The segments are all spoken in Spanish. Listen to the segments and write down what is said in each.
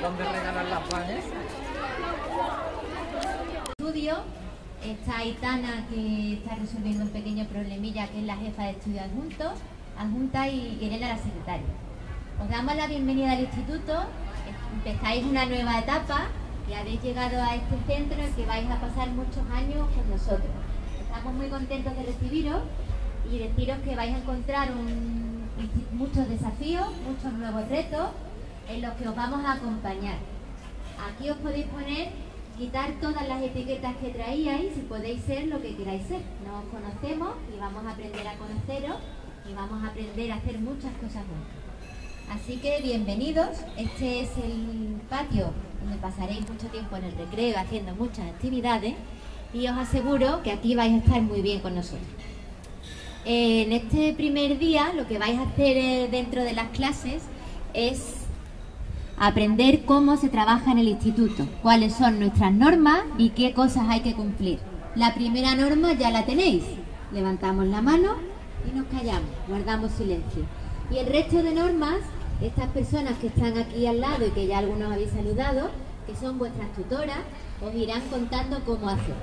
¿Dónde regalan las panes? estudio está Aitana que está resolviendo un pequeño problemilla que es la jefa de estudio adjunto, adjunta y Elena la secretaria. Os damos la bienvenida al instituto, empezáis una nueva etapa y habéis llegado a este centro en que vais a pasar muchos años con nosotros. Estamos muy contentos de recibiros y deciros que vais a encontrar muchos desafíos, muchos nuevos retos en los que os vamos a acompañar. Aquí os podéis poner, quitar todas las etiquetas que traíais y podéis ser lo que queráis ser. Nos conocemos y vamos a aprender a conoceros y vamos a aprender a hacer muchas cosas juntos. Así que bienvenidos, este es el patio donde pasaréis mucho tiempo en el recreo haciendo muchas actividades y os aseguro que aquí vais a estar muy bien con nosotros. En este primer día lo que vais a hacer eh, dentro de las clases es aprender cómo se trabaja en el instituto, cuáles son nuestras normas y qué cosas hay que cumplir. La primera norma ya la tenéis. Levantamos la mano y nos callamos, guardamos silencio. Y el resto de normas, estas personas que están aquí al lado y que ya algunos habéis saludado, que son vuestras tutoras, os irán contando cómo hacer.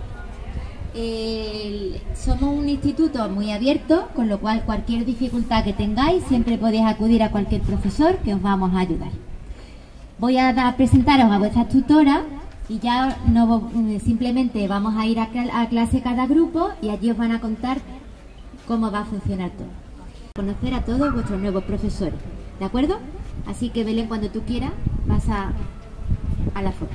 Somos un instituto muy abierto, con lo cual cualquier dificultad que tengáis siempre podéis acudir a cualquier profesor que os vamos a ayudar. Voy a presentaros a vuestras tutoras y ya no mm, simplemente vamos a ir a, a clase cada grupo y allí os van a contar cómo va a funcionar todo. Conocer a todos vuestros nuevos profesores, ¿de acuerdo? Así que Belén, cuando tú quieras, vas a, a la foto.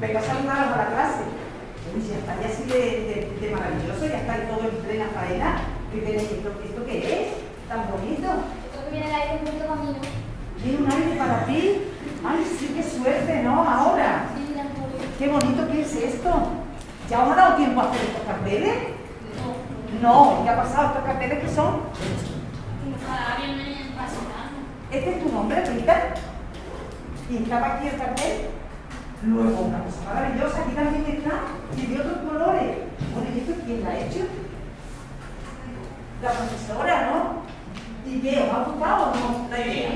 Venga a saludaros a la clase. Uy, ya está, ya así de, de- de maravilloso, ya está todo en plena faena. ¿Qué tenéis? ¿Esto, ¿Esto qué es? Tan bonito. Tiene un aire para ti. Ay, sí, qué suerte, ¿no? Ahora. Qué bonito que es esto. ¿Ya os ha dado tiempo a hacer estos carteles? No. ¿Qué ha pasado? ¿Estos carteles qué son? ¿Este es tu nombre, Rita? ¿Y estaba aquí el cartel? Luego, una cosa maravillosa, aquí también está, y de otros colores. Bueno, ¿y esto quién la ha hecho? La profesora, ¿no? ¿Y qué? ¿Os ha gustado o no? La idea.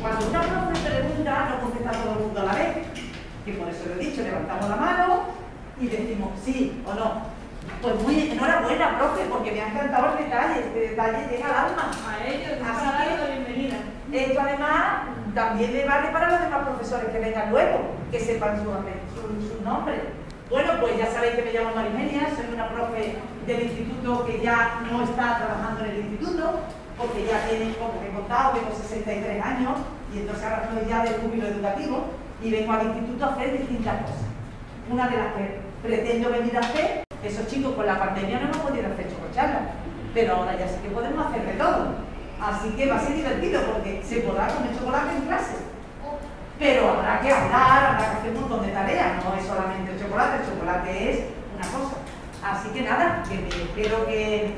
Cuando una profe pregunta, no contesta todo el mundo a la vez. Que por eso lo he dicho, levantamos la mano y decimos sí o no. Pues muy enhorabuena, profe, porque me ha encantado el detalle. Este detalle llega al alma. A ellos, Así que- bienvenida. Esto además también le vale para los demás profesores que vengan luego, que sepan su, su, su nombre. Bueno, pues ya sabéis que me llamo Marimenia, soy una profe del instituto que ya no está trabajando en el instituto, porque ya tiene, como he contado, tengo 63 años y entonces ahora estoy ya de júbilo educativo y vengo al instituto a hacer distintas cosas. Una de las que pretendo venir a hacer, esos chicos con la pandemia no hemos podido hacer chococharlas, pero ahora ya sí que podemos hacer de todo. Así que va a ser divertido porque se podrá comer chocolate en clase. Pero habrá que hablar, habrá que hacer un montón de tareas, no es solamente el chocolate, el chocolate es una cosa. Así que nada, que me espero que,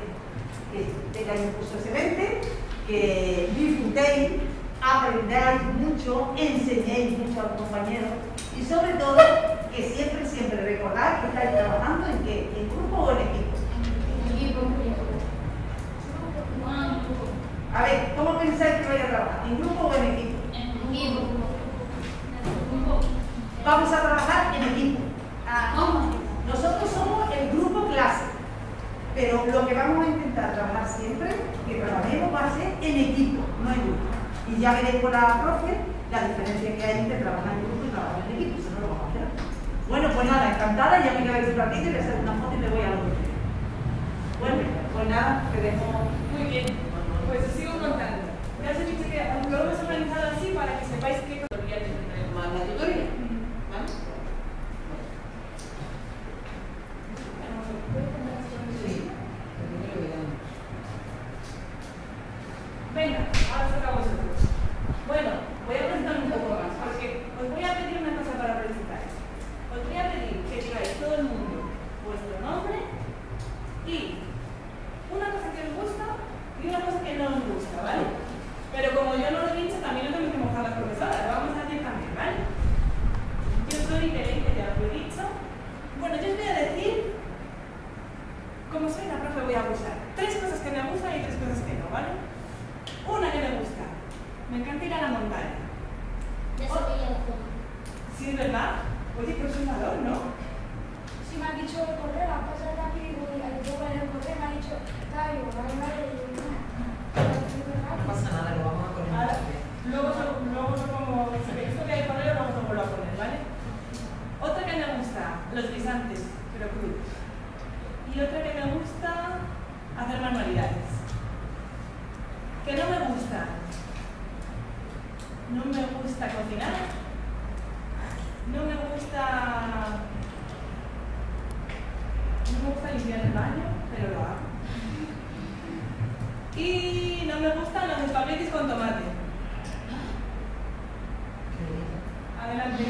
que hay un curso excelente, que disfrutéis, aprendáis mucho, enseñéis mucho a los compañeros y sobre todo que siempre, siempre recordad que estáis trabajando en qué, en grupo o en equipo. A ver, ¿cómo pensáis que vais a trabajar? ¿En grupo o en equipo? Vamos a trabajar en equipo. Nosotros somos el grupo clase, pero lo que vamos a intentar trabajar siempre, que trabajemos, va a ser en equipo, no en grupo. Y ya veréis con la profe la diferencia que hay entre trabajar en grupo y trabajar en equipo, eso no lo vamos a hacer. Bueno, pues nada, encantada, ya me quedáis un ratito y voy a hacer una foto y me voy a lo que Bueno, pues nada, que dejo... Muy bien, pues os sigo contando. Ya os he dicho que lo hemos organizado así para que sepáis qué tutoría tendremos. más la tutoría. ¿Vale? Sí. Venga, ahora os toca a vosotros. Bueno, voy a presentar un poco más, porque os voy a pedir una cosa para presentar. Os voy a pedir que digáis todo el mundo vuestro nombre y una cosa que os gusta y una cosa que no os gusta, ¿vale? Pero como yo no lo he dicho, también lo tengo que mojar las profesoras, lo vamos a hacer también, ¿vale? Yo soy Belén, que ya os lo he dicho. Bueno, yo os voy a decir, como soy la profe, voy a abusar. Tres cosas que me gustan y tres cosas que no, ¿vale? Una que me gusta. Me encanta ir a la montaña. ¿Sí es verdad? Oye, pero es un valor, ¿no? Si me ha dicho correr, ha pasado rápido y al yo para correr me ha dicho, está bien, vale, No pasa nada, lo vamos a poner Ahora, luego, luego lo como, si veis que hay correr, luego lo vuelvo a poner, ¿vale? Otra que me gusta, los guisantes, pero crudos. Y otra que me gusta, hacer manualidades. Que no me gusta. No me gusta cocinar. No me gusta. No me gusta limpiar el baño, pero lo hago. Y no me gustan los espaguetis con tomate. Adelante.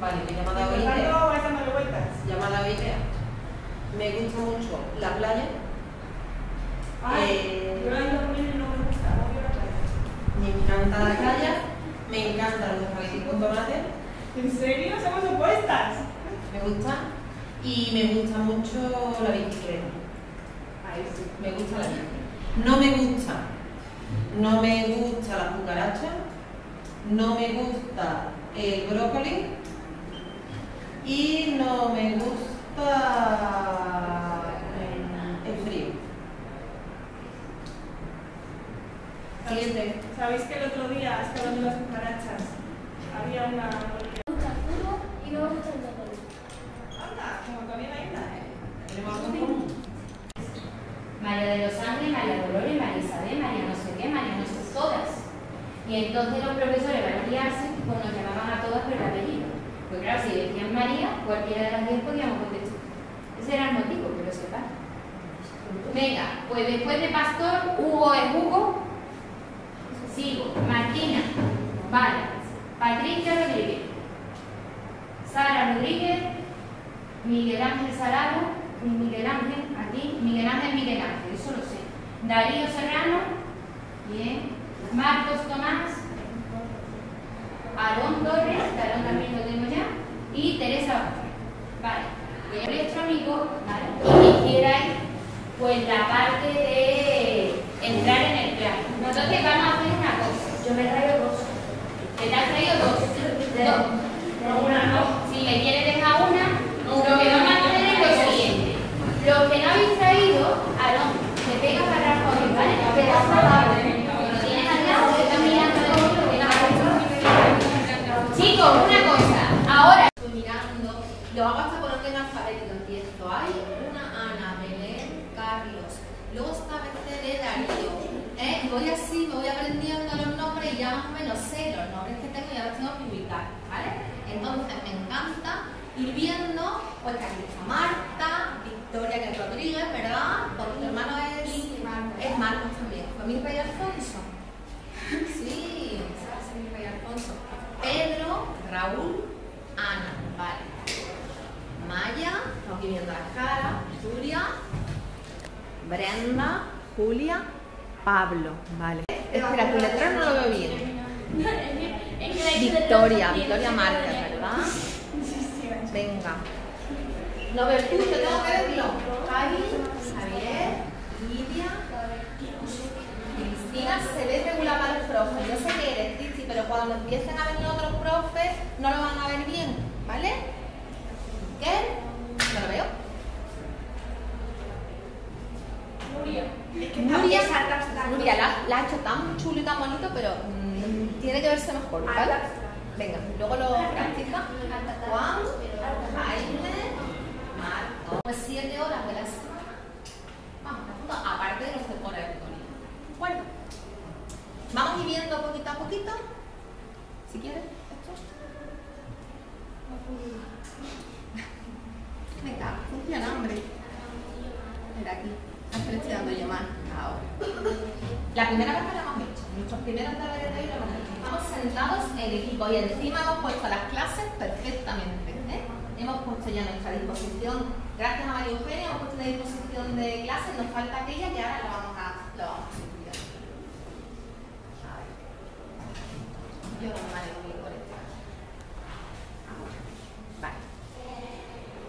Vale, me vais dándole vueltas. Llama David. Me gusta mucho la playa. Ay, Eh, yo no me gusta. odio la playa. Me encanta la playa. Me encantan los espaguetis con tomate. ¿En serio? Somos opuestas. Me gusta. Y me gusta mucho la bicicleta. Ahí sí. Me gusta la bici. No me gusta. No me gusta la cucaracha. No me gusta el brócoli. Y no me gusta mm, el frío. Siguiente. ¿Sabéis que el otro día, hablando de las cucarachas, había una... Me gusta el fútbol y gusta el deporte. Anda, como también hay una, ¿eh? ¿Tenemos algo en común? María de los Ángeles, María Dolores, María Isabel, María no sé qué, María no sé todas. Y entonces los profesores van a liarse, pues nos llamaban a todas por el apellido. Pues claro, si decían María, cualquiera de las diez podíamos contestar. Ese era el motivo, que lo. Venga, pues después de Pastor, Hugo es Hugo. Sigo. Martina, vale. Patricia Rodríguez. Sara Rodríguez. Miguel Ángel Salado. Miguel Ángel, aquí. Miguel Ángel, Miguel Ángel, eso lo sé. Darío Serrano. Bien. Marcos Tomás. Aarón Torres, que Aarón también lo tengo. Y Teresa. Vale. A vuestro amigo, ¿vale? Y me hicierais pues la parte de entrar en el plan. Entonces vamos a hacer una cosa. Yo me traigo dos. ¿Te has traído dos? Dos. No, una no. Si me quieres dejar una, lo que vamos a hacer es lo siguiente. Los que no habéis traído, Aarón, te pegas para Rafael, ¿vale? No pegas para Lo tienes al lado, te estás mirando de otro, que no Chicos, una cosa. Ahora estoy mirando, lo hago hasta por orden alfabético, empiezo. Hay una Ana, Belén, Carlos. Luego está Mercedes, Darío. ¿eh? Voy así, me voy aprendiendo los nombres y ya más o menos sé los nombres que tengo y ya los tengo que ubicar, ¿vale? Entonces me encanta ir viendo, pues que aquí está Marta, Victoria, que es Rodríguez, ¿verdad? Porque tu hermano es, es Marcos también. ¿Fue mi rey Alfonso? Sí, ¿sabes? mi rey Alfonso. Pedro, Raúl, Ana, vale. Maya, estamos aquí viendo las caras, Julia, Brenda, Julia, Pablo. Vale. Espera, tu letra no lo veo bien. Victoria, Victoria Márquez, ¿verdad? Venga. Lo veo tú, yo tengo que verlo. Javi, Javier, Lidia. Cristina se ve regular para los profes. Yo sé que eres pero cuando empiecen a venir otros profes no lo van a ver bien, ¿vale? ¿Qué? No lo veo. Nuria. Nuria, Nuria la, la ha hecho tan chulo y tan bonito, pero mm, tiene que verse mejor, ¿vale? Venga, luego lo practica. Juan, Jaime, Marco. Pues siete horas de las... Vamos, aparte de los temporales de. Bueno, vamos a ir viendo poquito a poquito. Quieres. Venga, funciona, hombre. Mira aquí. Estoy estudiando yo ahora. La primera vez que lo hemos hecho, nuestros primeros deberes de hoy lo hemos hecho. Estamos sentados en equipo y encima hemos puesto las clases perfectamente. ¿eh? Hemos puesto ya nuestra disposición, gracias a María Eugenia, hemos puesto la disposición de clases, nos falta aquella y ahora lo vamos a, lo vamos a subir. A ver.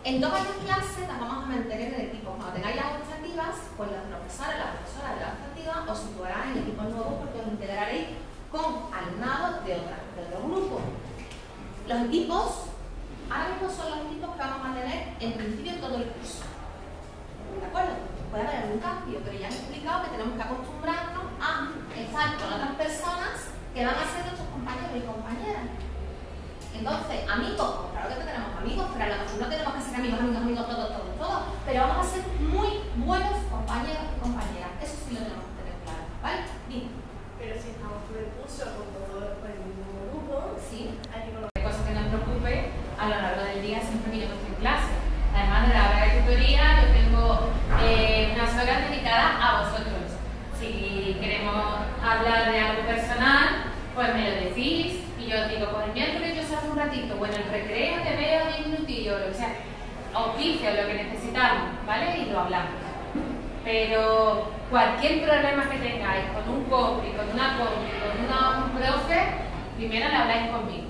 En dos años clase las vamos a mantener en equipos. Cuando tengáis las optativas, pues los profesores, las profesoras de la optativa os situarán en equipos nuevos porque os integraréis con alumnado de, otra, de otro grupo. Los equipos, ahora mismo son los equipos que vamos a tener en principio todo el curso. ¿De acuerdo? Puede haber algún cambio, pero ya han explicado que tenemos que acostumbrarnos a estar con otras personas que van a ser nuestros compañeros y compañeras. Entonces, amigos, pues claro que tenemos amigos, pero a lo mejor no tenemos que ser amigos, amigos, amigos, todos, todos, todos, pero vamos a ser muy buenos compañeros y compañeras. Eso sí lo tenemos que tener claro, ¿vale? Dime. Pero si estamos todo el curso con todo el mismo grupo, Sí. hay que Cualquier cosa que nos preocupe a lo largo del día siempre que yo no estoy en clase. Además de la hora de tutoría, yo tengo eh, unas horas dedicadas a vosotros. Si queremos hablar de algo personal, pues me lo decís y yo os digo, pues el miércoles yo salgo un bueno, el recreo te veo 10 minutillos, lo que sea, o 15 o lo que necesitamos, ¿vale? Y lo hablamos. Pero cualquier problema que tengáis con un compri, con una compri, con una- un profe, primero le habláis conmigo.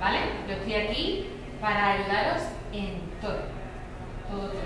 ¿Vale? Yo estoy aquí para ayudaros en todo. Todo, todo,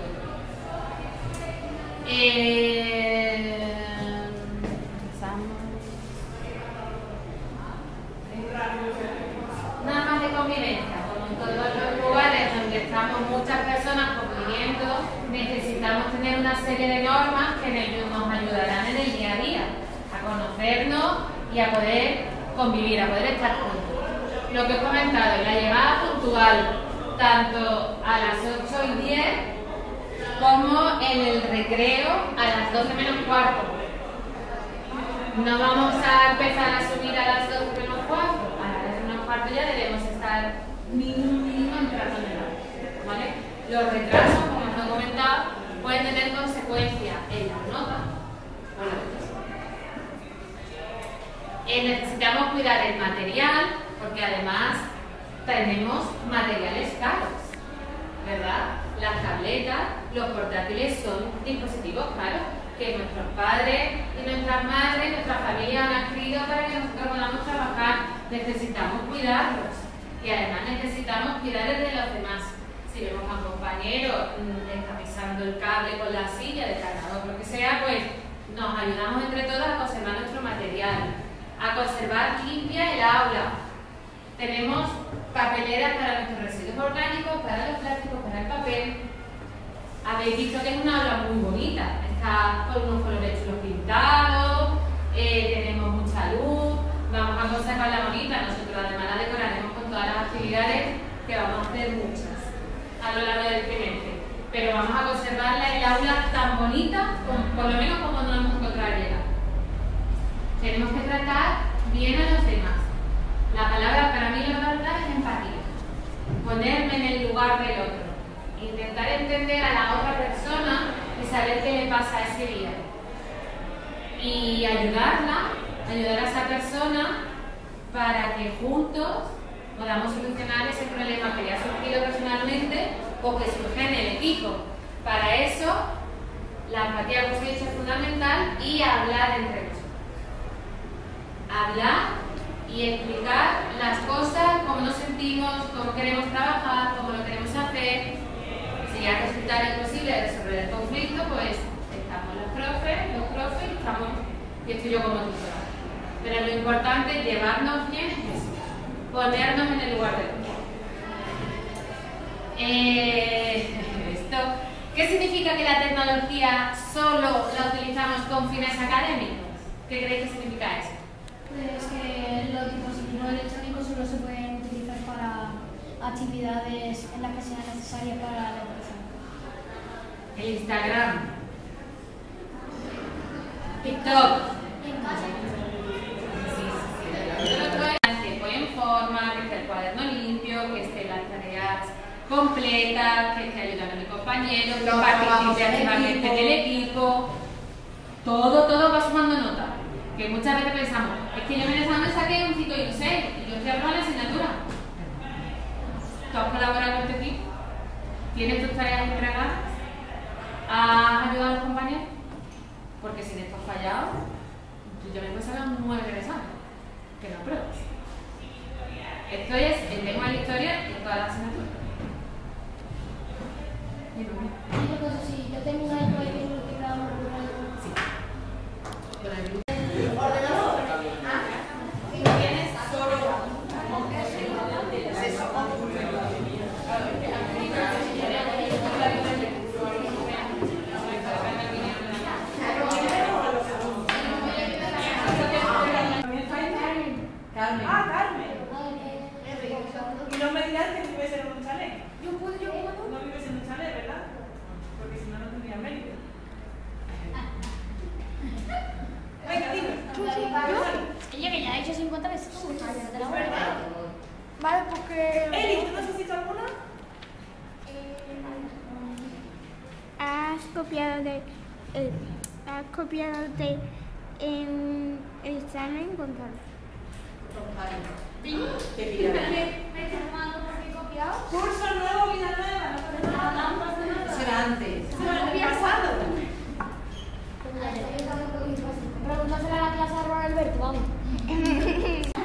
Lo que he comentado, la llegada puntual, tanto a las 8 y 10 como en el recreo a las 12 menos cuarto. No vamos a empezar a subir a las 12 menos cuarto. A las 12 menos cuarto ya debemos estar mínimo entrando en el ¿vale? Los retrasos, como os he comentado, pueden tener consecuencias en las notas o. Eh, necesitamos cuidar el material porque además tenemos materiales caros, ¿verdad? Las tabletas, los portátiles son dispositivos caros que nuestros padres y nuestras madres, nuestras familias han adquirido para que nosotros podamos trabajar. Necesitamos cuidarlos y además necesitamos cuidar el de los demás. Si vemos a un compañero mm, descamisando el cable con la silla, descargado lo que sea, pues nos ayudamos entre todos a conservar nuestro material, a conservar limpia el aula. Tenemos papeleras para nuestros residuos orgánicos, para los plásticos, para el papel. Habéis visto que es una aula muy bonita, está con unos colores chulos pintados, eh, tenemos mucha luz, vamos a conservarla bonita, nosotros además la decoraremos con todas las actividades que vamos a hacer muchas a lo largo del trimestre. Pero vamos a conservarla el aula tan bonita, por lo menos como nos hemos encontrado llegar. Tenemos que tratar bien a los. La palabra para mí la verdad es empatía. Ponerme en el lugar del otro. Intentar entender a la otra persona y saber qué le pasa ese día. Y ayudarla, ayudar a esa persona para que juntos podamos solucionar ese problema que le ha surgido personalmente o que surge en el equipo. Para eso La empatía, dicho, es fundamental y hablar entre nosotros. Hablar y explicar las cosas, cómo nos sentimos, cómo queremos trabajar, cómo lo queremos hacer. Si ya resulta imposible resolver el conflicto, pues estamos los profes, los profes, estamos, y estoy yo como tutora. Pero lo importante es llevarnos bien, es ponernos en el lugar del otro. Eh, esto, ¿Qué significa que la tecnología solo la utilizamos con fines académicos? ¿Qué creéis que significa eso? Pues que los dispositivos electrónicos solo se pueden utilizar para actividades en las que sean necesarias para la educación. El Instagram, TikTok. En casa. Sí, sí, que esté en forma, que esté el cuaderno limpio, que estén las tareas completas, que esté ayudando a mi compañero, que participe en activamente equipo. en el equipo. Todo, todo va sumando nota. Que muchas veces pensamos, es que yo en examen saqué un 5 y un 6, y yo estoy aprobando la asignatura. ¿Tú has colaborado con tu equipo? ¿Tienes tus tareas entregadas? ¿Has ayudado a los compañeros? Porque si en esto has fallado, yo me puedo sacar un 9 en el examen, que no pruebas. Esto es el tema de la historia y yo tengo un de, eh, has copiado de en el examen. Curso nuevo, vida nueva. Será ah, antes. Ah, pasado. Pregúntasela a la clase de vamos.